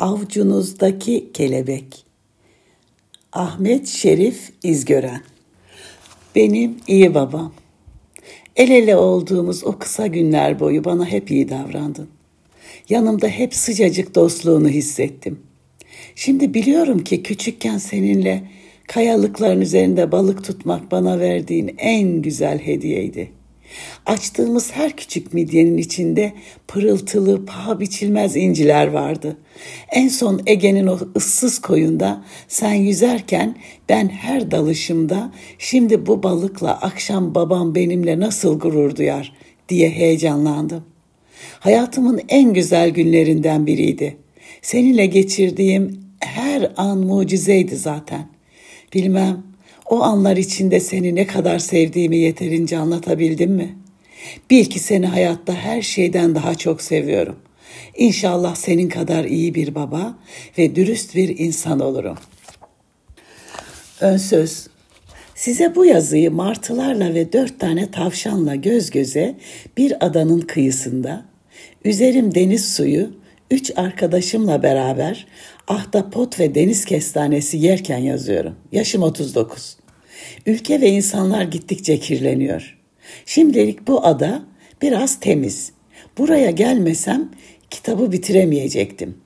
Avcunuzdaki kelebek. Ahmet Şerif İzgören. Benim iyi babam. El ele olduğumuz o kısa günler boyu bana hep iyi davrandın. Yanımda hep sıcacık dostluğunu hissettim. Şimdi biliyorum ki küçükken seninle kayalıkların üzerinde balık tutmak bana verdiğin en güzel hediyeydi.'' Açtığımız her küçük midyenin içinde pırıltılı, paha biçilmez inciler vardı. En son Ege'nin o ıssız koyunda sen yüzerken ben her dalışımda şimdi bu balıkla akşam babam benimle nasıl gurur duyar diye heyecanlandım. Hayatımın en güzel günlerinden biriydi. Seninle geçirdiğim her an mucizeydi zaten. Bilmem o anlar içinde seni ne kadar sevdiğimi yeterince anlatabildim mi? Bil ki seni hayatta her şeyden daha çok seviyorum. İnşallah senin kadar iyi bir baba ve dürüst bir insan olurum. Ön söz. Size bu yazıyı martılarla ve dört tane tavşanla göz göze bir adanın kıyısında, üzerim deniz suyu, üç arkadaşımla beraber ahtapot ve deniz kestanesi yerken yazıyorum. Yaşım 39. Ülke ve insanlar gittikçe kirleniyor. Şimdilik bu ada biraz temiz. Buraya gelmesem kitabı bitiremeyecektim.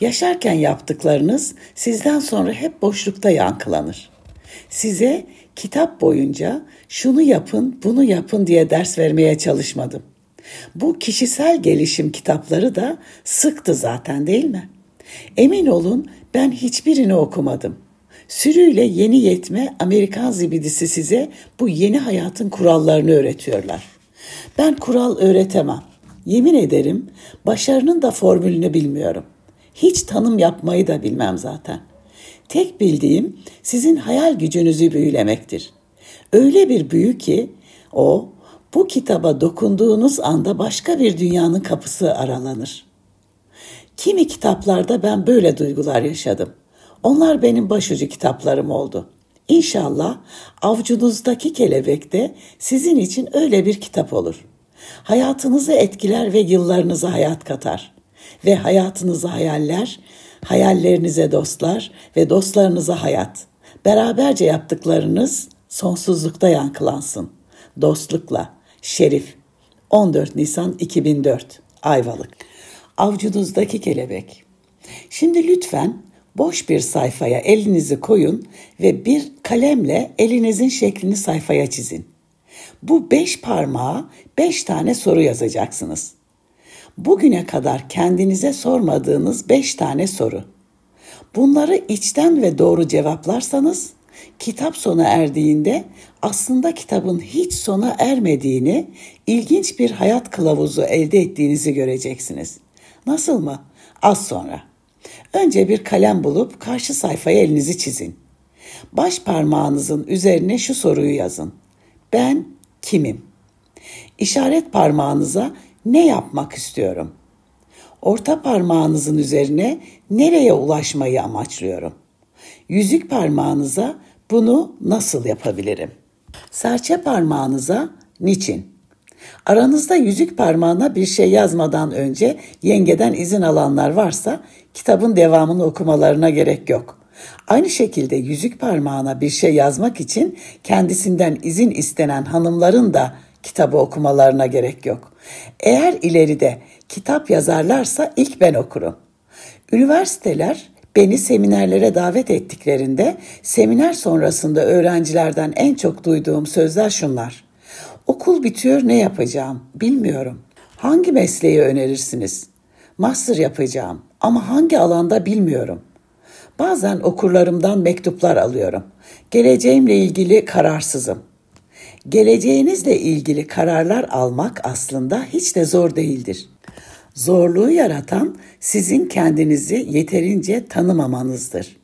Yaşarken yaptıklarınız sizden sonra hep boşlukta yankılanır. Size kitap boyunca şunu yapın, bunu yapın diye ders vermeye çalışmadım. Bu kişisel gelişim kitapları da sıktı zaten değil mi? Emin olun ben hiçbirini okumadım. Sürüyle yeni yetme Amerikan zibidisi size bu yeni hayatın kurallarını öğretiyorlar. Ben kural öğretemem. Yemin ederim başarının da formülünü bilmiyorum. Hiç tanım yapmayı da bilmem zaten. Tek bildiğim sizin hayal gücünüzü büyülemektir. Öyle bir büyü ki o bu kitaba dokunduğunuz anda başka bir dünyanın kapısı aralanır. Kimi kitaplarda ben böyle duygular yaşadım. Onlar benim başucu kitaplarım oldu. İnşallah avcunuzdaki kelebek de sizin için öyle bir kitap olur. Hayatınızı etkiler ve yıllarınıza hayat katar. Ve hayatınıza hayaller, hayallerinize dostlar ve dostlarınıza hayat. Beraberce yaptıklarınız sonsuzlukta yankılansın. Dostlukla. Şerif. 14 Nisan 2004 Ayvalık. Avcunuzdaki kelebek. Şimdi lütfen boş bir sayfaya elinizi koyun ve bir kalemle elinizin şeklini sayfaya çizin. Bu beş parmağa beş tane soru yazacaksınız. Bugüne kadar kendinize sormadığınız beş tane soru. Bunları içten ve doğru cevaplarsanız kitap sona erdiğinde aslında kitabın hiç sona ermediğini, ilginç bir hayat kılavuzu elde ettiğinizi göreceksiniz. Nasıl mı? Az sonra. Önce bir kalem bulup karşı sayfaya elinizi çizin. Baş parmağınızın üzerine şu soruyu yazın. Ben kimim? İşaret parmağınıza ne yapmak istiyorum? Orta parmağınızın üzerine nereye ulaşmayı amaçlıyorum? Yüzük parmağınıza bunu nasıl yapabilirim? Serçe parmağınıza niçin? Aranızda yüzük parmağına bir şey yazmadan önce yengeden izin alanlar varsa kitabın devamını okumalarına gerek yok. Aynı şekilde yüzük parmağına bir şey yazmak için kendisinden izin istenen hanımların da kitabı okumalarına gerek yok. Eğer ileride kitap yazarlarsa ilk ben okurum. Üniversiteler beni seminerlere davet ettiklerinde seminer sonrasında öğrencilerden en çok duyduğum sözler şunlar. Okul bitiyor ne yapacağım bilmiyorum. Hangi mesleği önerirsiniz? Master yapacağım ama hangi alanda bilmiyorum. Bazen okurlarımdan mektuplar alıyorum. Geleceğimle ilgili kararsızım. Geleceğinizle ilgili kararlar almak aslında hiç de zor değildir. Zorluğu yaratan sizin kendinizi yeterince tanımamanızdır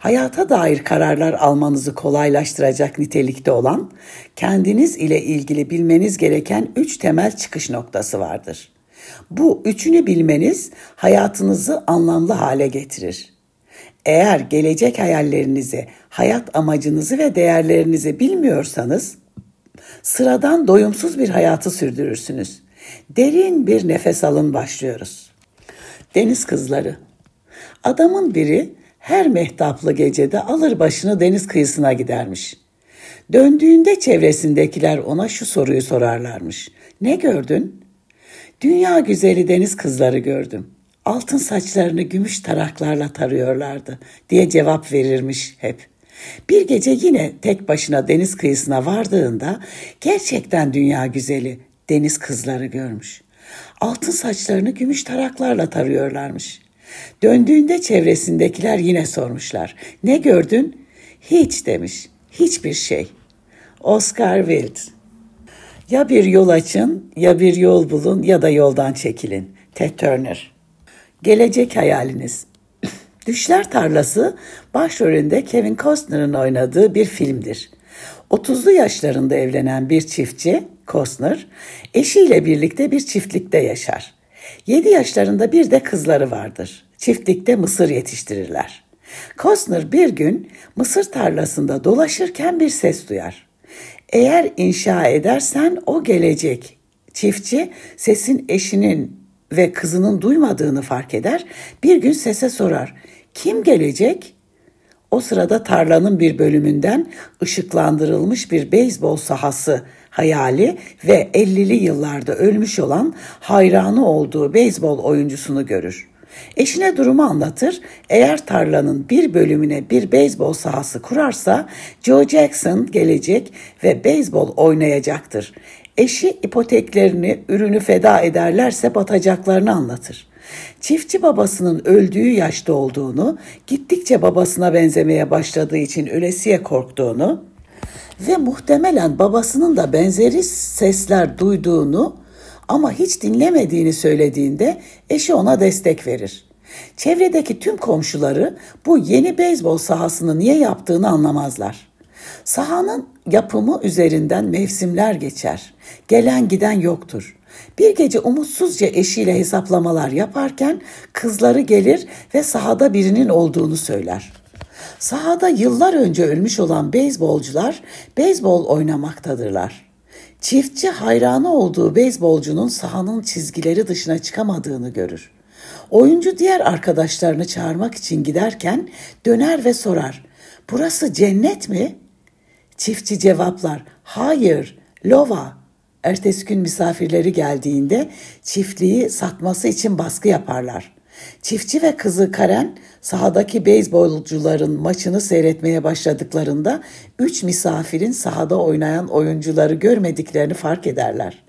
hayata dair kararlar almanızı kolaylaştıracak nitelikte olan kendiniz ile ilgili bilmeniz gereken üç temel çıkış noktası vardır. Bu üçünü bilmeniz hayatınızı anlamlı hale getirir. Eğer gelecek hayallerinizi, hayat amacınızı ve değerlerinizi bilmiyorsanız sıradan doyumsuz bir hayatı sürdürürsünüz. Derin bir nefes alın başlıyoruz. Deniz kızları Adamın biri her mehtaplı gecede alır başını deniz kıyısına gidermiş. Döndüğünde çevresindekiler ona şu soruyu sorarlarmış. Ne gördün? Dünya güzeli deniz kızları gördüm. Altın saçlarını gümüş taraklarla tarıyorlardı diye cevap verirmiş hep. Bir gece yine tek başına deniz kıyısına vardığında gerçekten dünya güzeli deniz kızları görmüş. Altın saçlarını gümüş taraklarla tarıyorlarmış. Döndüğünde çevresindekiler yine sormuşlar. Ne gördün? Hiç demiş. Hiçbir şey. Oscar Wilde. Ya bir yol açın, ya bir yol bulun ya da yoldan çekilin. Ted Turner. Gelecek hayaliniz. Düşler Tarlası başrolünde Kevin Costner'ın oynadığı bir filmdir. 30'lu yaşlarında evlenen bir çiftçi, Costner, eşiyle birlikte bir çiftlikte yaşar. 7 yaşlarında bir de kızları vardır. Çiftlikte mısır yetiştirirler. Costner bir gün mısır tarlasında dolaşırken bir ses duyar. Eğer inşa edersen o gelecek. Çiftçi sesin eşinin ve kızının duymadığını fark eder. Bir gün sese sorar. Kim gelecek? O sırada tarlanın bir bölümünden ışıklandırılmış bir beyzbol sahası hayali ve 50'li yıllarda ölmüş olan hayranı olduğu beyzbol oyuncusunu görür. Eşine durumu anlatır. Eğer tarlanın bir bölümüne bir beyzbol sahası kurarsa Joe Jackson gelecek ve beyzbol oynayacaktır. Eşi ipoteklerini, ürünü feda ederlerse batacaklarını anlatır. Çiftçi babasının öldüğü yaşta olduğunu, gittikçe babasına benzemeye başladığı için ölesiye korktuğunu ve muhtemelen babasının da benzeri sesler duyduğunu ama hiç dinlemediğini söylediğinde eşi ona destek verir. Çevredeki tüm komşuları bu yeni beyzbol sahasını niye yaptığını anlamazlar. Sahanın yapımı üzerinden mevsimler geçer. Gelen giden yoktur. Bir gece umutsuzca eşiyle hesaplamalar yaparken kızları gelir ve sahada birinin olduğunu söyler. Sahada yıllar önce ölmüş olan beyzbolcular beyzbol oynamaktadırlar. Çiftçi hayranı olduğu beyzbolcunun sahanın çizgileri dışına çıkamadığını görür. Oyuncu diğer arkadaşlarını çağırmak için giderken döner ve sorar. Burası cennet mi? Çiftçi cevaplar. Hayır, lova. Ertesi gün misafirleri geldiğinde çiftliği satması için baskı yaparlar. Çiftçi ve kızı Karen sahadaki beyzbolcuların maçını seyretmeye başladıklarında üç misafirin sahada oynayan oyuncuları görmediklerini fark ederler.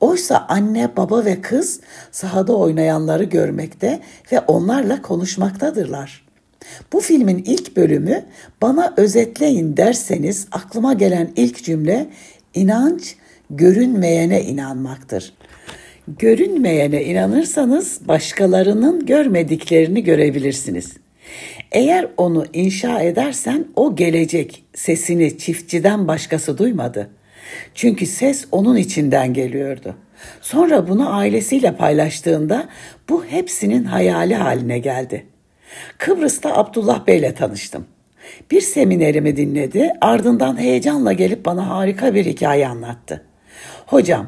Oysa anne, baba ve kız sahada oynayanları görmekte ve onlarla konuşmaktadırlar. Bu filmin ilk bölümü bana özetleyin derseniz aklıma gelen ilk cümle inanç görünmeyene inanmaktır. Görünmeyene inanırsanız başkalarının görmediklerini görebilirsiniz. Eğer onu inşa edersen o gelecek sesini çiftçiden başkası duymadı. Çünkü ses onun içinden geliyordu. Sonra bunu ailesiyle paylaştığında bu hepsinin hayali haline geldi. Kıbrıs'ta Abdullah Bey'le tanıştım. Bir seminerimi dinledi, ardından heyecanla gelip bana harika bir hikaye anlattı. Hocam,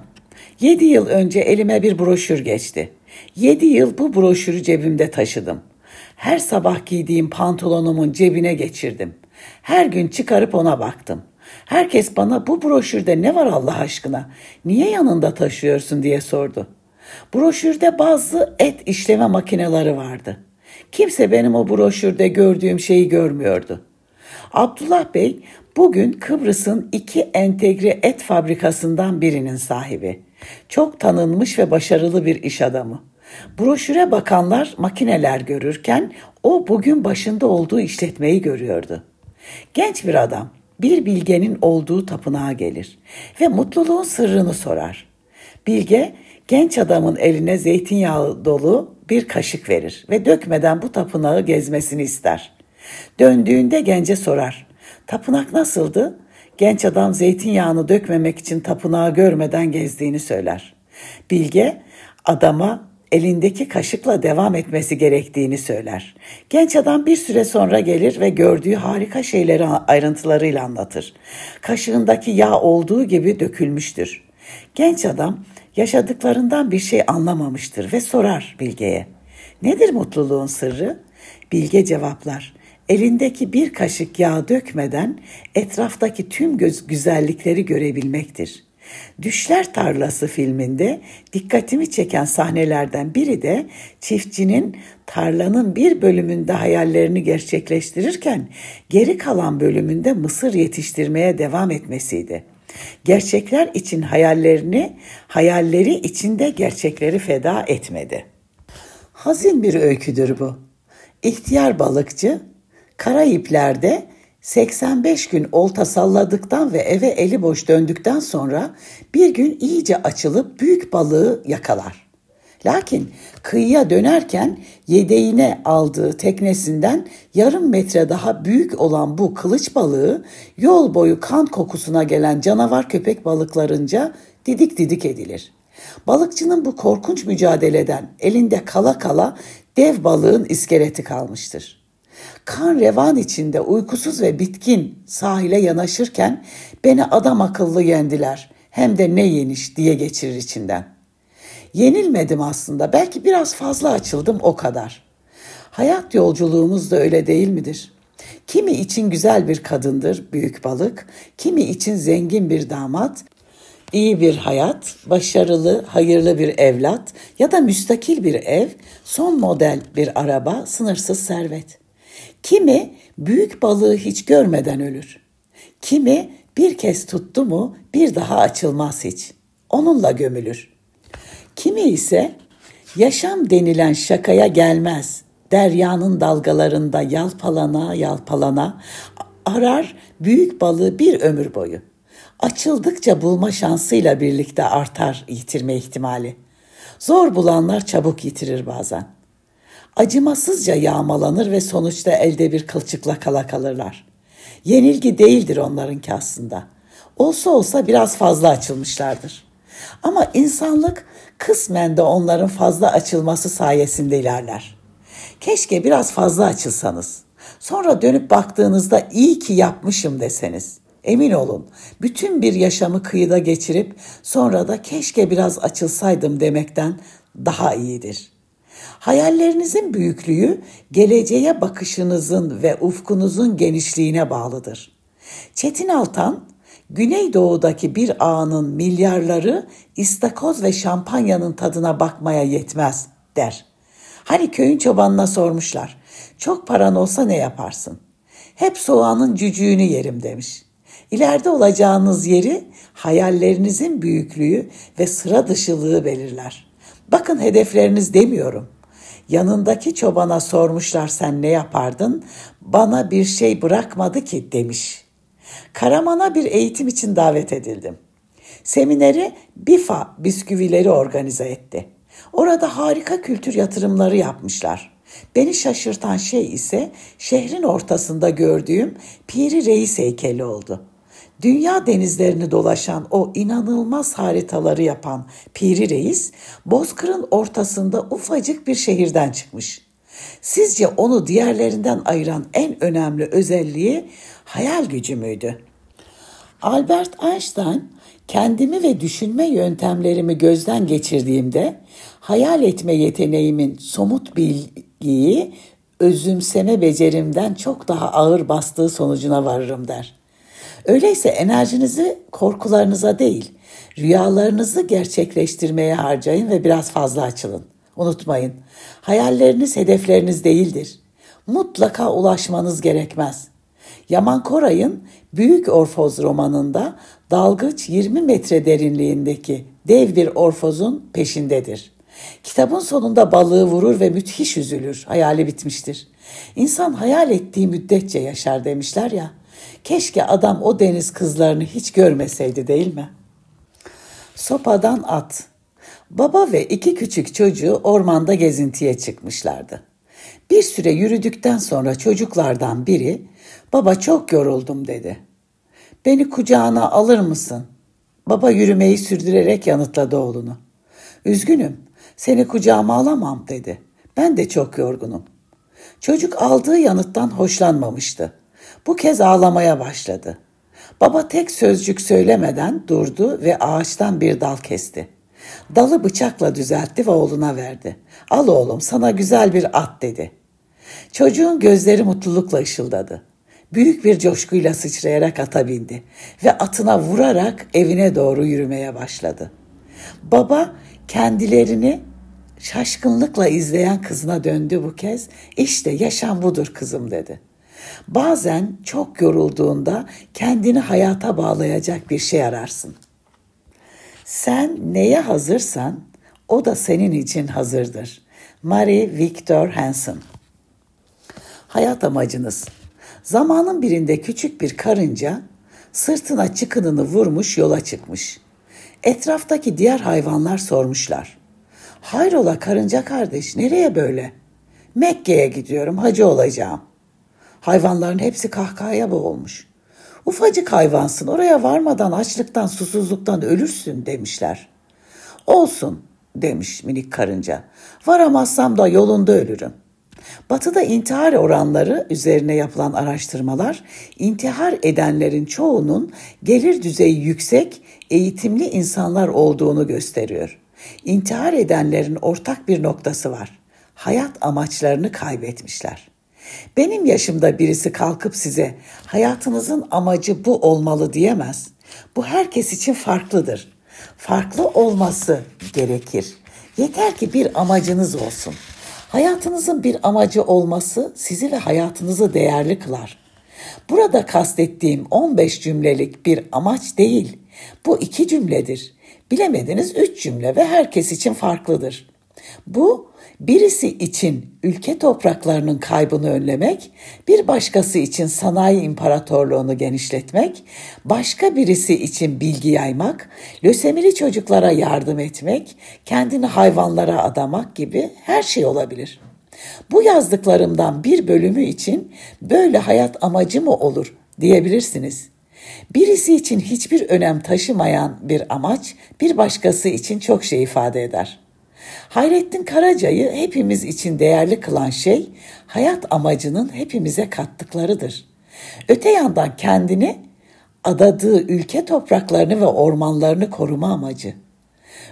Yedi yıl önce elime bir broşür geçti. Yedi yıl bu broşürü cebimde taşıdım. Her sabah giydiğim pantolonumun cebine geçirdim. Her gün çıkarıp ona baktım. Herkes bana bu broşürde ne var Allah aşkına? Niye yanında taşıyorsun diye sordu. Broşürde bazı et işleme makineleri vardı. Kimse benim o broşürde gördüğüm şeyi görmüyordu. Abdullah Bey bugün Kıbrıs'ın iki entegre et fabrikasından birinin sahibi. Çok tanınmış ve başarılı bir iş adamı. Broşüre bakanlar makineler görürken o bugün başında olduğu işletmeyi görüyordu. Genç bir adam bir bilgenin olduğu tapınağa gelir ve mutluluğun sırrını sorar. Bilge genç adamın eline zeytinyağı dolu bir kaşık verir ve dökmeden bu tapınağı gezmesini ister. Döndüğünde gence sorar. Tapınak nasıldı? Genç adam zeytinyağını dökmemek için tapınağı görmeden gezdiğini söyler. Bilge adama elindeki kaşıkla devam etmesi gerektiğini söyler. Genç adam bir süre sonra gelir ve gördüğü harika şeyleri ayrıntılarıyla anlatır. Kaşığındaki yağ olduğu gibi dökülmüştür. Genç adam yaşadıklarından bir şey anlamamıştır ve sorar Bilge'ye. Nedir mutluluğun sırrı? Bilge cevaplar. Elindeki bir kaşık yağ dökmeden etraftaki tüm göz güzellikleri görebilmektir. Düşler Tarlası filminde dikkatimi çeken sahnelerden biri de çiftçinin tarlanın bir bölümünde hayallerini gerçekleştirirken geri kalan bölümünde mısır yetiştirmeye devam etmesiydi. Gerçekler için hayallerini, hayalleri içinde gerçekleri feda etmedi. Hazin bir öyküdür bu. İhtiyar balıkçı Karayipler'de 85 gün olta salladıktan ve eve eli boş döndükten sonra bir gün iyice açılıp büyük balığı yakalar. Lakin kıyıya dönerken yedeğine aldığı teknesinden yarım metre daha büyük olan bu kılıç balığı yol boyu kan kokusuna gelen canavar köpek balıklarınca didik didik edilir. Balıkçının bu korkunç mücadeleden elinde kala kala dev balığın iskeleti kalmıştır. Kan revan içinde uykusuz ve bitkin sahile yanaşırken beni adam akıllı yendiler. Hem de ne yeniş diye geçirir içinden. Yenilmedim aslında. Belki biraz fazla açıldım o kadar. Hayat yolculuğumuz da öyle değil midir? Kimi için güzel bir kadındır büyük balık, kimi için zengin bir damat, iyi bir hayat, başarılı, hayırlı bir evlat ya da müstakil bir ev, son model bir araba, sınırsız servet. Kimi büyük balığı hiç görmeden ölür. Kimi bir kez tuttu mu bir daha açılmaz hiç. Onunla gömülür. Kimi ise yaşam denilen şakaya gelmez. Deryanın dalgalarında yalpalana yalpalana arar büyük balığı bir ömür boyu. Açıldıkça bulma şansıyla birlikte artar yitirme ihtimali. Zor bulanlar çabuk yitirir bazen acımasızca yağmalanır ve sonuçta elde bir kılçıkla kala kalırlar. Yenilgi değildir onlarınki aslında. Olsa olsa biraz fazla açılmışlardır. Ama insanlık kısmen de onların fazla açılması sayesinde ilerler. Keşke biraz fazla açılsanız. Sonra dönüp baktığınızda iyi ki yapmışım deseniz. Emin olun bütün bir yaşamı kıyıda geçirip sonra da keşke biraz açılsaydım demekten daha iyidir.'' Hayallerinizin büyüklüğü geleceğe bakışınızın ve ufkunuzun genişliğine bağlıdır. Çetin Altan, Güneydoğu'daki bir ağanın milyarları istakoz ve şampanyanın tadına bakmaya yetmez der. Hani köyün çobanına sormuşlar. Çok paran olsa ne yaparsın? Hep soğanın cücüğünü yerim demiş. İleride olacağınız yeri hayallerinizin büyüklüğü ve sıra dışılığı belirler. Bakın hedefleriniz demiyorum. Yanındaki çobana sormuşlar sen ne yapardın? Bana bir şey bırakmadı ki demiş. Karaman'a bir eğitim için davet edildim. Semineri BİFA bisküvileri organize etti. Orada harika kültür yatırımları yapmışlar. Beni şaşırtan şey ise şehrin ortasında gördüğüm Piri Reis heykeli oldu.'' Dünya denizlerini dolaşan o inanılmaz haritaları yapan Piri Reis, Bozkır'ın ortasında ufacık bir şehirden çıkmış. Sizce onu diğerlerinden ayıran en önemli özelliği hayal gücü müydü? Albert Einstein, kendimi ve düşünme yöntemlerimi gözden geçirdiğimde hayal etme yeteneğimin somut bilgiyi özümseme becerimden çok daha ağır bastığı sonucuna varırım der. Öyleyse enerjinizi korkularınıza değil, rüyalarınızı gerçekleştirmeye harcayın ve biraz fazla açılın. Unutmayın, hayalleriniz hedefleriniz değildir. Mutlaka ulaşmanız gerekmez. Yaman Koray'ın Büyük Orfoz romanında dalgıç 20 metre derinliğindeki dev bir orfozun peşindedir. Kitabın sonunda balığı vurur ve müthiş üzülür. Hayali bitmiştir. İnsan hayal ettiği müddetçe yaşar demişler ya. Keşke adam o deniz kızlarını hiç görmeseydi değil mi? Sopadan at. Baba ve iki küçük çocuğu ormanda gezintiye çıkmışlardı. Bir süre yürüdükten sonra çocuklardan biri, "Baba çok yoruldum." dedi. "Beni kucağına alır mısın?" Baba yürümeyi sürdürerek yanıtladı oğlunu. "Üzgünüm, seni kucağıma alamam." dedi. "Ben de çok yorgunum." Çocuk aldığı yanıttan hoşlanmamıştı. Bu kez ağlamaya başladı. Baba tek sözcük söylemeden durdu ve ağaçtan bir dal kesti. Dalı bıçakla düzeltti ve oğluna verdi. Al oğlum sana güzel bir at dedi. Çocuğun gözleri mutlulukla ışıldadı. Büyük bir coşkuyla sıçrayarak ata bindi ve atına vurarak evine doğru yürümeye başladı. Baba kendilerini şaşkınlıkla izleyen kızına döndü bu kez. İşte yaşam budur kızım dedi. Bazen çok yorulduğunda kendini hayata bağlayacak bir şey ararsın. Sen neye hazırsan o da senin için hazırdır. Marie Victor Hansen Hayat amacınız Zamanın birinde küçük bir karınca sırtına çıkınını vurmuş yola çıkmış. Etraftaki diğer hayvanlar sormuşlar. Hayrola karınca kardeş nereye böyle? Mekke'ye gidiyorum hacı olacağım. Hayvanların hepsi kahkahaya boğulmuş. Ufacık hayvansın oraya varmadan açlıktan susuzluktan ölürsün demişler. Olsun demiş minik karınca. Varamazsam da yolunda ölürüm. Batı'da intihar oranları üzerine yapılan araştırmalar intihar edenlerin çoğunun gelir düzeyi yüksek, eğitimli insanlar olduğunu gösteriyor. İntihar edenlerin ortak bir noktası var. Hayat amaçlarını kaybetmişler. Benim yaşımda birisi kalkıp size hayatınızın amacı bu olmalı diyemez. Bu herkes için farklıdır. Farklı olması gerekir. Yeter ki bir amacınız olsun. Hayatınızın bir amacı olması sizi ve hayatınızı değerli kılar. Burada kastettiğim 15 cümlelik bir amaç değil. Bu iki cümledir. Bilemediniz üç cümle ve herkes için farklıdır. Bu birisi için ülke topraklarının kaybını önlemek, bir başkası için sanayi imparatorluğunu genişletmek, başka birisi için bilgi yaymak, lösemili çocuklara yardım etmek, kendini hayvanlara adamak gibi her şey olabilir. Bu yazdıklarımdan bir bölümü için böyle hayat amacı mı olur diyebilirsiniz. Birisi için hiçbir önem taşımayan bir amaç bir başkası için çok şey ifade eder.'' Hayrettin Karaca'yı hepimiz için değerli kılan şey hayat amacının hepimize kattıklarıdır. Öte yandan kendini adadığı ülke topraklarını ve ormanlarını koruma amacı.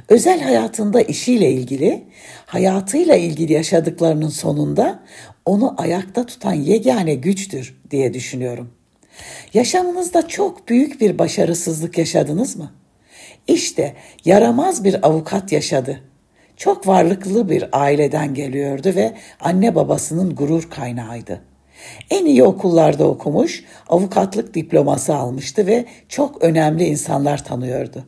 Özel hayatında işiyle ilgili, hayatıyla ilgili yaşadıklarının sonunda onu ayakta tutan yegane güçtür diye düşünüyorum. Yaşamınızda çok büyük bir başarısızlık yaşadınız mı? İşte yaramaz bir avukat yaşadı çok varlıklı bir aileden geliyordu ve anne babasının gurur kaynağıydı. En iyi okullarda okumuş, avukatlık diploması almıştı ve çok önemli insanlar tanıyordu.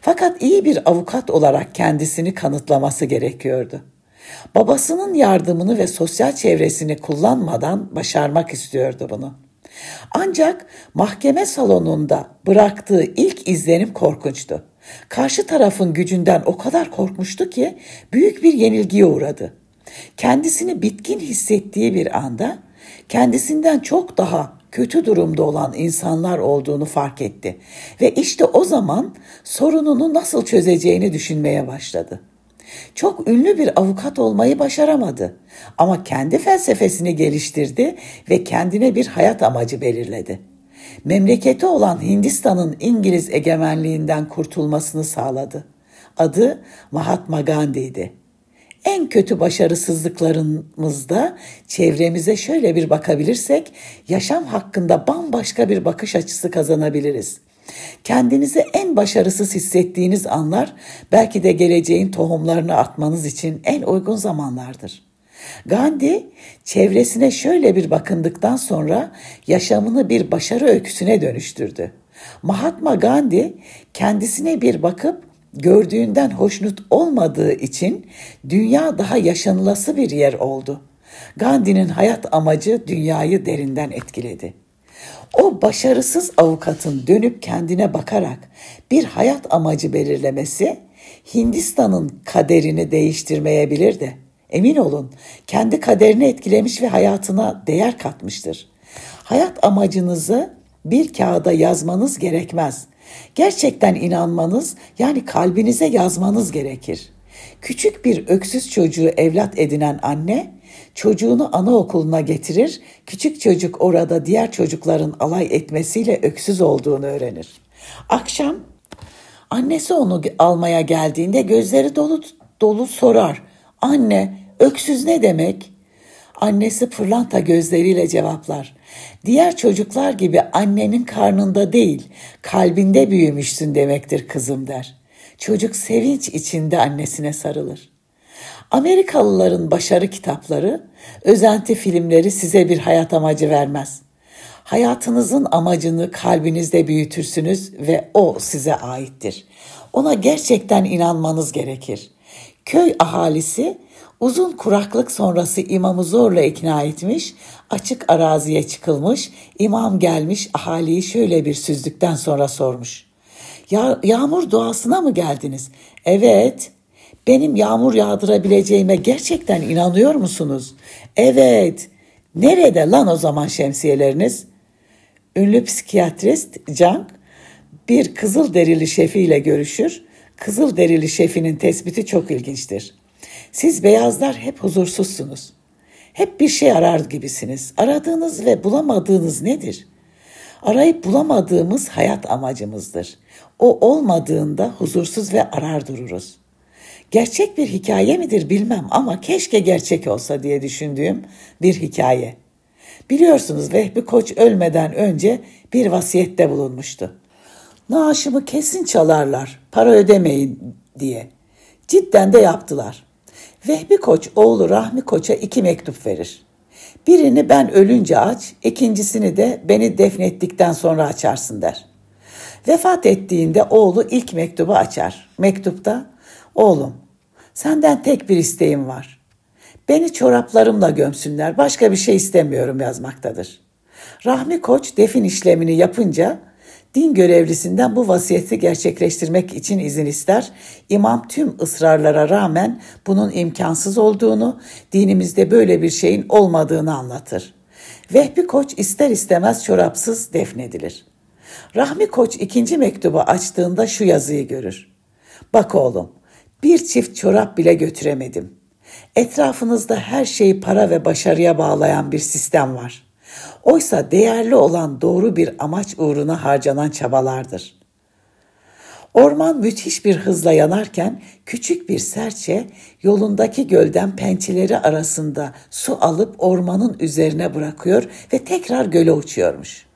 Fakat iyi bir avukat olarak kendisini kanıtlaması gerekiyordu. Babasının yardımını ve sosyal çevresini kullanmadan başarmak istiyordu bunu. Ancak mahkeme salonunda bıraktığı ilk izlenim korkunçtu. Karşı tarafın gücünden o kadar korkmuştu ki büyük bir yenilgiye uğradı. Kendisini bitkin hissettiği bir anda kendisinden çok daha kötü durumda olan insanlar olduğunu fark etti ve işte o zaman sorununu nasıl çözeceğini düşünmeye başladı. Çok ünlü bir avukat olmayı başaramadı ama kendi felsefesini geliştirdi ve kendine bir hayat amacı belirledi memleketi olan Hindistan'ın İngiliz egemenliğinden kurtulmasını sağladı. Adı Mahatma Gandhi'ydi. En kötü başarısızlıklarımızda çevremize şöyle bir bakabilirsek yaşam hakkında bambaşka bir bakış açısı kazanabiliriz. Kendinizi en başarısız hissettiğiniz anlar belki de geleceğin tohumlarını atmanız için en uygun zamanlardır.'' Gandhi çevresine şöyle bir bakındıktan sonra yaşamını bir başarı öyküsüne dönüştürdü. Mahatma Gandhi kendisine bir bakıp gördüğünden hoşnut olmadığı için dünya daha yaşanılası bir yer oldu. Gandhi'nin hayat amacı dünyayı derinden etkiledi. O başarısız avukatın dönüp kendine bakarak bir hayat amacı belirlemesi Hindistan'ın kaderini değiştirmeyebilirdi. Emin olun kendi kaderini etkilemiş ve hayatına değer katmıştır. Hayat amacınızı bir kağıda yazmanız gerekmez. Gerçekten inanmanız yani kalbinize yazmanız gerekir. Küçük bir öksüz çocuğu evlat edinen anne çocuğunu anaokuluna getirir, küçük çocuk orada diğer çocukların alay etmesiyle öksüz olduğunu öğrenir. Akşam annesi onu almaya geldiğinde gözleri dolu dolu sorar. Anne, öksüz ne demek? Annesi pırlanta gözleriyle cevaplar. Diğer çocuklar gibi annenin karnında değil, kalbinde büyümüşsün demektir kızım der. Çocuk sevinç içinde annesine sarılır. Amerikalıların başarı kitapları, özenti filmleri size bir hayat amacı vermez. Hayatınızın amacını kalbinizde büyütürsünüz ve o size aittir. Ona gerçekten inanmanız gerekir. Köy ahalisi uzun kuraklık sonrası imamı zorla ikna etmiş, açık araziye çıkılmış, imam gelmiş ahaliyi şöyle bir süzdükten sonra sormuş. Ya, yağmur duasına mı geldiniz? Evet. Benim yağmur yağdırabileceğime gerçekten inanıyor musunuz? Evet. Nerede lan o zaman şemsiyeleriniz? Ünlü psikiyatrist Jung bir kızıl derili şefiyle görüşür. Kızıl derili şefinin tespiti çok ilginçtir. Siz beyazlar hep huzursuzsunuz. Hep bir şey arar gibisiniz. Aradığınız ve bulamadığınız nedir? Arayıp bulamadığımız hayat amacımızdır. O olmadığında huzursuz ve arar dururuz. Gerçek bir hikaye midir bilmem ama keşke gerçek olsa diye düşündüğüm bir hikaye. Biliyorsunuz Vehbi Koç ölmeden önce bir vasiyette bulunmuştu. Naaşımı kesin çalarlar, para ödemeyin diye. Cidden de yaptılar. Vehbi Koç oğlu Rahmi Koç'a iki mektup verir. Birini ben ölünce aç, ikincisini de beni defnettikten sonra açarsın der. Vefat ettiğinde oğlu ilk mektubu açar. Mektupta, oğlum senden tek bir isteğim var. Beni çoraplarımla gömsünler, başka bir şey istemiyorum yazmaktadır. Rahmi Koç defin işlemini yapınca din görevlisinden bu vasiyeti gerçekleştirmek için izin ister. İmam tüm ısrarlara rağmen bunun imkansız olduğunu, dinimizde böyle bir şeyin olmadığını anlatır. Vehbi Koç ister istemez çorapsız defnedilir. Rahmi Koç ikinci mektubu açtığında şu yazıyı görür. Bak oğlum, bir çift çorap bile götüremedim. Etrafınızda her şeyi para ve başarıya bağlayan bir sistem var. Oysa değerli olan doğru bir amaç uğruna harcanan çabalardır. Orman müthiş bir hızla yanarken küçük bir serçe yolundaki gölden pençeleri arasında su alıp ormanın üzerine bırakıyor ve tekrar göle uçuyormuş.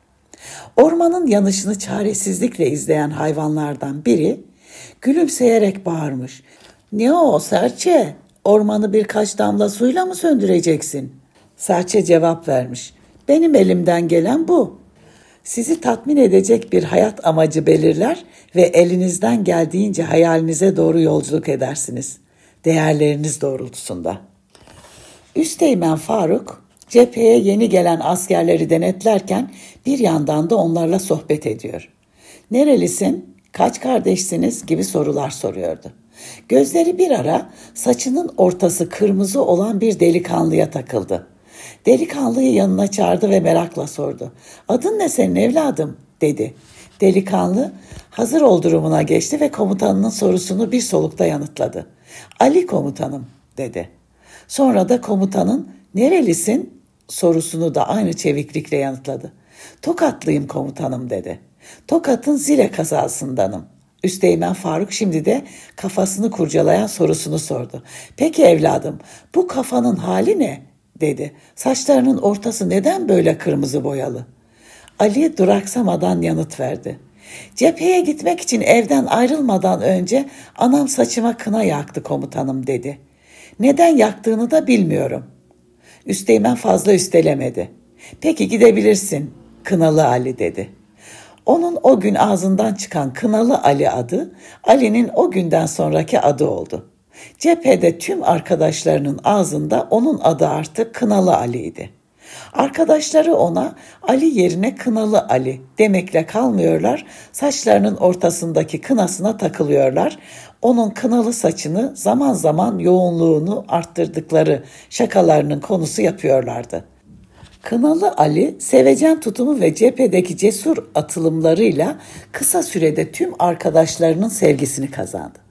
Ormanın yanışını çaresizlikle izleyen hayvanlardan biri gülümseyerek bağırmış. Ne o serçe? Ormanı birkaç damla suyla mı söndüreceksin? Serçe cevap vermiş. Benim elimden gelen bu. Sizi tatmin edecek bir hayat amacı belirler ve elinizden geldiğince hayalinize doğru yolculuk edersiniz. Değerleriniz doğrultusunda. Üsteğmen Faruk cepheye yeni gelen askerleri denetlerken bir yandan da onlarla sohbet ediyor. Nerelisin? Kaç kardeşsiniz? gibi sorular soruyordu. Gözleri bir ara saçının ortası kırmızı olan bir delikanlıya takıldı. Delikanlıyı yanına çağırdı ve merakla sordu. Adın ne senin evladım? dedi. Delikanlı hazır ol durumuna geçti ve komutanının sorusunu bir solukta yanıtladı. Ali komutanım dedi. Sonra da komutanın nerelisin sorusunu da aynı çeviklikle yanıtladı. Tokatlıyım komutanım dedi. Tokat'ın Zile kazasındanım. Üsteğmen Faruk şimdi de kafasını kurcalayan sorusunu sordu. Peki evladım bu kafanın hali ne? Dedi. Saçlarının ortası neden böyle kırmızı boyalı? Ali duraksamadan yanıt verdi. Cepheye gitmek için evden ayrılmadan önce anam saçıma kına yaktı komutanım dedi. Neden yaktığını da bilmiyorum. Üsteğmen fazla üstelemedi. Peki gidebilirsin kınalı Ali dedi. Onun o gün ağzından çıkan Kınalı Ali adı Ali'nin o günden sonraki adı oldu. Cephede tüm arkadaşlarının ağzında onun adı artık Kınalı Ali'ydi. Arkadaşları ona Ali yerine Kınalı Ali demekle kalmıyorlar, saçlarının ortasındaki kınasına takılıyorlar. Onun kınalı saçını zaman zaman yoğunluğunu arttırdıkları şakalarının konusu yapıyorlardı. Kınalı Ali, sevecen tutumu ve cephedeki cesur atılımlarıyla kısa sürede tüm arkadaşlarının sevgisini kazandı.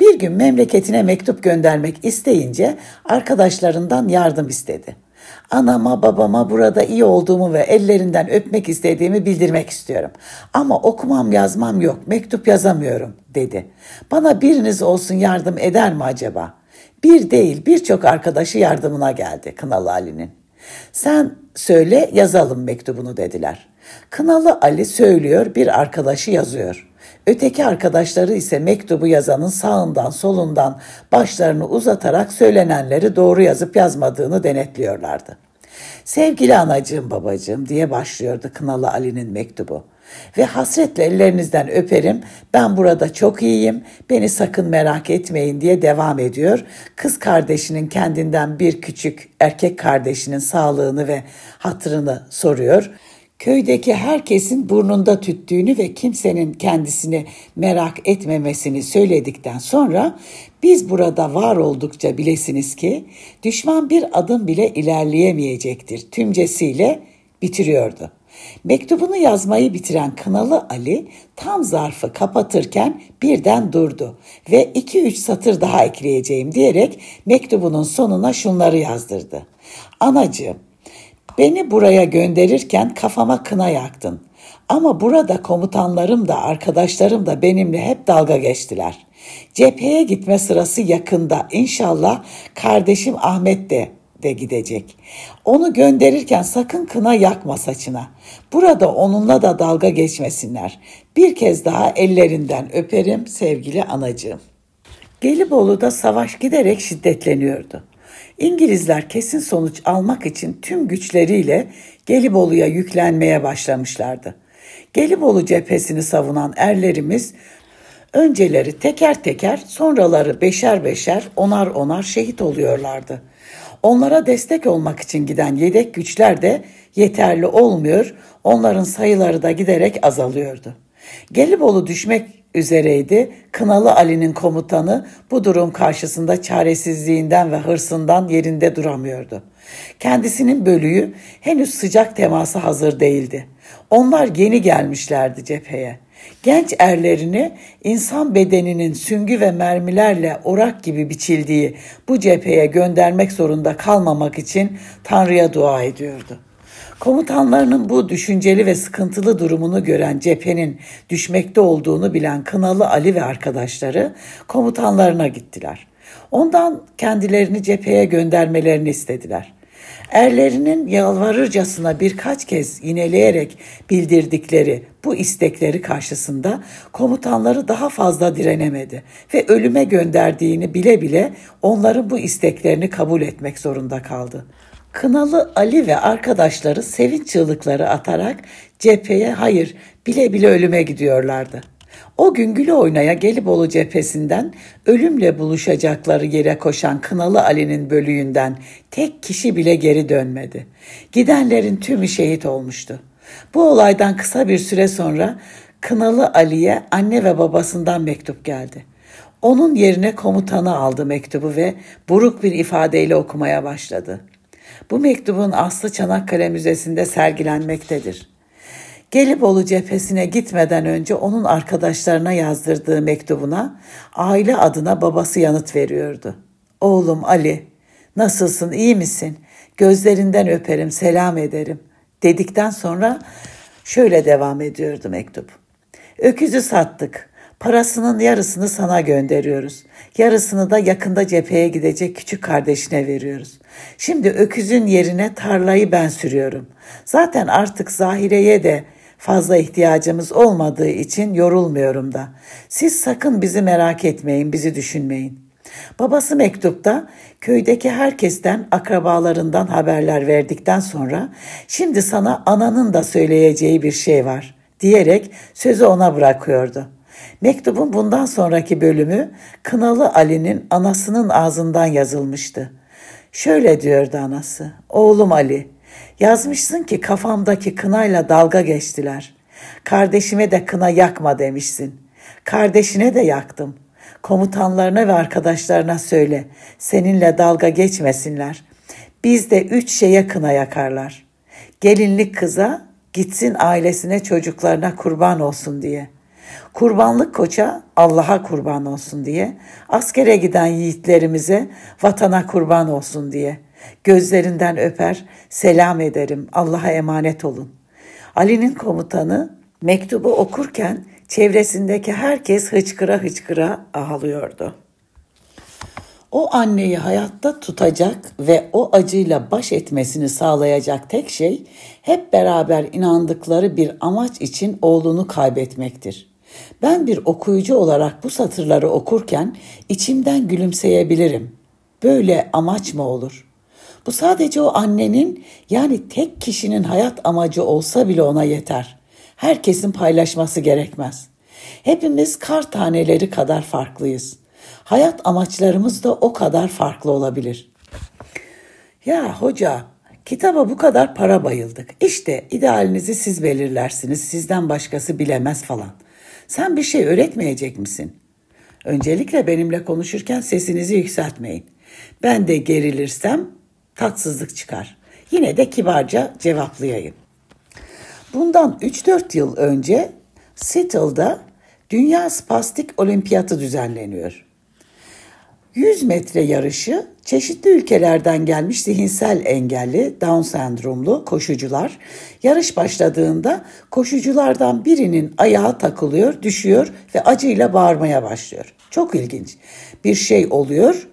Bir gün memleketine mektup göndermek isteyince arkadaşlarından yardım istedi. Anama babama burada iyi olduğumu ve ellerinden öpmek istediğimi bildirmek istiyorum. Ama okumam yazmam yok, mektup yazamıyorum dedi. Bana biriniz olsun yardım eder mi acaba? Bir değil birçok arkadaşı yardımına geldi Kınalı Ali'nin. Sen söyle yazalım mektubunu dediler. Kınalı Ali söylüyor bir arkadaşı yazıyor. Öteki arkadaşları ise mektubu yazanın sağından solundan başlarını uzatarak söylenenleri doğru yazıp yazmadığını denetliyorlardı. Sevgili anacığım babacığım diye başlıyordu Kınalı Ali'nin mektubu. Ve hasretle ellerinizden öperim, ben burada çok iyiyim, beni sakın merak etmeyin diye devam ediyor. Kız kardeşinin kendinden bir küçük erkek kardeşinin sağlığını ve hatırını soruyor köydeki herkesin burnunda tüttüğünü ve kimsenin kendisini merak etmemesini söyledikten sonra biz burada var oldukça bilesiniz ki düşman bir adım bile ilerleyemeyecektir tümcesiyle bitiriyordu. Mektubunu yazmayı bitiren Kınalı Ali tam zarfı kapatırken birden durdu ve iki üç satır daha ekleyeceğim diyerek mektubunun sonuna şunları yazdırdı. Anacığım Beni buraya gönderirken kafama kına yaktın. Ama burada komutanlarım da arkadaşlarım da benimle hep dalga geçtiler. Cepheye gitme sırası yakında. İnşallah kardeşim Ahmet de de gidecek. Onu gönderirken sakın kına yakma saçına. Burada onunla da dalga geçmesinler. Bir kez daha ellerinden öperim sevgili anacığım. Gelibolu'da savaş giderek şiddetleniyordu. İngilizler kesin sonuç almak için tüm güçleriyle Gelibolu'ya yüklenmeye başlamışlardı. Gelibolu cephesini savunan erlerimiz önceleri teker teker sonraları beşer beşer onar onar şehit oluyorlardı. Onlara destek olmak için giden yedek güçler de yeterli olmuyor, onların sayıları da giderek azalıyordu. Gelibolu düşmek üzereydi. Kınalı Ali'nin komutanı bu durum karşısında çaresizliğinden ve hırsından yerinde duramıyordu. Kendisinin bölüğü henüz sıcak temasa hazır değildi. Onlar yeni gelmişlerdi cepheye. Genç erlerini insan bedeninin süngü ve mermilerle orak gibi biçildiği bu cepheye göndermek zorunda kalmamak için Tanrı'ya dua ediyordu. Komutanlarının bu düşünceli ve sıkıntılı durumunu gören cephenin düşmekte olduğunu bilen Kınalı Ali ve arkadaşları komutanlarına gittiler. Ondan kendilerini cepheye göndermelerini istediler. Erlerinin yalvarırcasına birkaç kez yineleyerek bildirdikleri bu istekleri karşısında komutanları daha fazla direnemedi ve ölüme gönderdiğini bile bile onların bu isteklerini kabul etmek zorunda kaldı. Kınalı Ali ve arkadaşları sevinç çığlıkları atarak cepheye hayır bile bile ölüme gidiyorlardı. O gün güle oynaya Gelibolu cephesinden ölümle buluşacakları yere koşan Kınalı Ali'nin bölüğünden tek kişi bile geri dönmedi. Gidenlerin tümü şehit olmuştu. Bu olaydan kısa bir süre sonra Kınalı Ali'ye anne ve babasından mektup geldi. Onun yerine komutanı aldı mektubu ve buruk bir ifadeyle okumaya başladı. Bu mektubun aslı Çanakkale Müzesi'nde sergilenmektedir. Gelibolu cephesine gitmeden önce onun arkadaşlarına yazdırdığı mektubuna aile adına babası yanıt veriyordu. Oğlum Ali, nasılsın, iyi misin? Gözlerinden öperim, selam ederim. Dedikten sonra şöyle devam ediyordu mektup. Öküzü sattık. Parasının yarısını sana gönderiyoruz. Yarısını da yakında cepheye gidecek küçük kardeşine veriyoruz. Şimdi öküzün yerine tarlayı ben sürüyorum. Zaten artık Zahire'ye de fazla ihtiyacımız olmadığı için yorulmuyorum da. Siz sakın bizi merak etmeyin, bizi düşünmeyin. Babası mektupta köydeki herkesten, akrabalarından haberler verdikten sonra şimdi sana ananın da söyleyeceği bir şey var diyerek sözü ona bırakıyordu. Mektubun bundan sonraki bölümü Kınalı Ali'nin anasının ağzından yazılmıştı. Şöyle diyordu anası. Oğlum Ali, yazmışsın ki kafamdaki kınayla dalga geçtiler. Kardeşime de kına yakma demişsin. Kardeşine de yaktım. Komutanlarına ve arkadaşlarına söyle. Seninle dalga geçmesinler. Bizde üç şeye kına yakarlar. Gelinlik kıza, gitsin ailesine çocuklarına kurban olsun diye.'' Kurbanlık koça Allah'a kurban olsun diye, askere giden yiğitlerimize vatana kurban olsun diye. Gözlerinden öper, selam ederim, Allah'a emanet olun. Ali'nin komutanı mektubu okurken çevresindeki herkes hıçkıra hıçkıra ağlıyordu. O anneyi hayatta tutacak ve o acıyla baş etmesini sağlayacak tek şey hep beraber inandıkları bir amaç için oğlunu kaybetmektir. Ben bir okuyucu olarak bu satırları okurken içimden gülümseyebilirim. Böyle amaç mı olur? Bu sadece o annenin yani tek kişinin hayat amacı olsa bile ona yeter. Herkesin paylaşması gerekmez. Hepimiz kar taneleri kadar farklıyız. Hayat amaçlarımız da o kadar farklı olabilir. Ya hoca, kitaba bu kadar para bayıldık. İşte idealinizi siz belirlersiniz, sizden başkası bilemez falan. Sen bir şey öğretmeyecek misin? Öncelikle benimle konuşurken sesinizi yükseltmeyin. Ben de gerilirsem tatsızlık çıkar. Yine de kibarca cevaplayayım. Bundan 3-4 yıl önce Seattle'da Dünya Spastik Olimpiyatı düzenleniyor. 100 metre yarışı çeşitli ülkelerden gelmiş zihinsel engelli, Down sendromlu koşucular yarış başladığında koşuculardan birinin ayağı takılıyor, düşüyor ve acıyla bağırmaya başlıyor. Çok ilginç. Bir şey oluyor.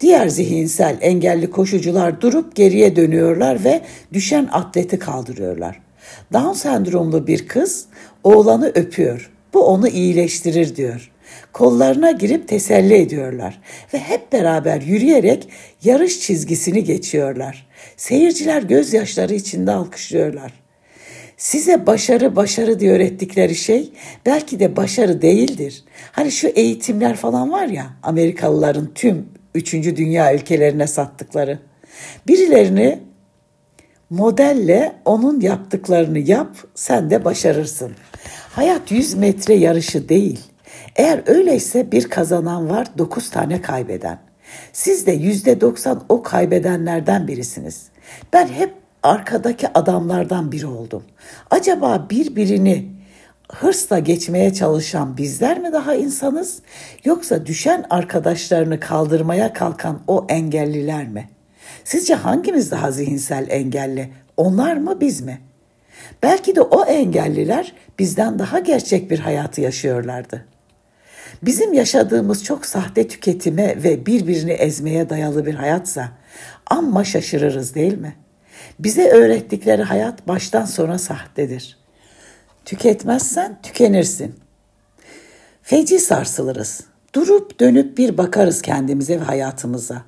Diğer zihinsel engelli koşucular durup geriye dönüyorlar ve düşen atleti kaldırıyorlar. Down sendromlu bir kız oğlanı öpüyor. Bu onu iyileştirir diyor. Kollarına girip teselli ediyorlar ve hep beraber yürüyerek yarış çizgisini geçiyorlar. Seyirciler gözyaşları içinde alkışlıyorlar. Size başarı başarı diye öğrettikleri şey belki de başarı değildir. Hani şu eğitimler falan var ya Amerikalıların tüm 3. dünya ülkelerine sattıkları. Birilerini modelle onun yaptıklarını yap sen de başarırsın. Hayat 100 metre yarışı değil. Eğer öyleyse bir kazanan var, dokuz tane kaybeden. Siz de yüzde doksan o kaybedenlerden birisiniz. Ben hep arkadaki adamlardan biri oldum. Acaba birbirini hırsla geçmeye çalışan bizler mi daha insanız yoksa düşen arkadaşlarını kaldırmaya kalkan o engelliler mi? Sizce hangimiz daha zihinsel engelli? Onlar mı biz mi? Belki de o engelliler bizden daha gerçek bir hayatı yaşıyorlardı. Bizim yaşadığımız çok sahte tüketime ve birbirini ezmeye dayalı bir hayatsa amma şaşırırız değil mi? Bize öğrettikleri hayat baştan sona sahtedir. Tüketmezsen tükenirsin. Feci sarsılırız. Durup dönüp bir bakarız kendimize ve hayatımıza.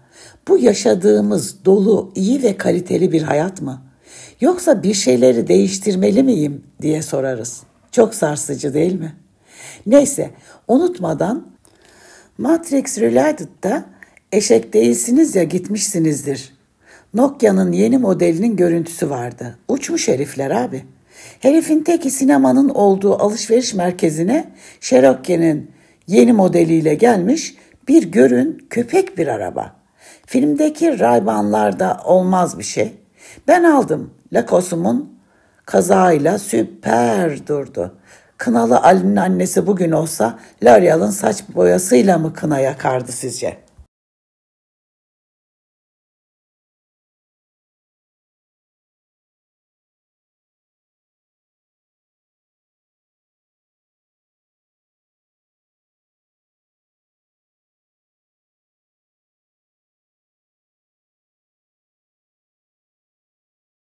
Bu yaşadığımız dolu, iyi ve kaliteli bir hayat mı? Yoksa bir şeyleri değiştirmeli miyim diye sorarız. Çok sarsıcı değil mi? Neyse unutmadan Matrix Related'da eşek değilsiniz ya gitmişsinizdir. Nokia'nın yeni modelinin görüntüsü vardı. Uçmuş herifler abi. Herifin teki sinemanın olduğu alışveriş merkezine Cheroklee'nin yeni modeliyle gelmiş bir görün köpek bir araba. Filmdeki raybanlarda olmaz bir şey. Ben aldım. Lakos'umun kazayla süper durdu. Kınalı Ali'nin annesi bugün olsa L'Oreal'ın saç boyasıyla mı kına yakardı sizce?''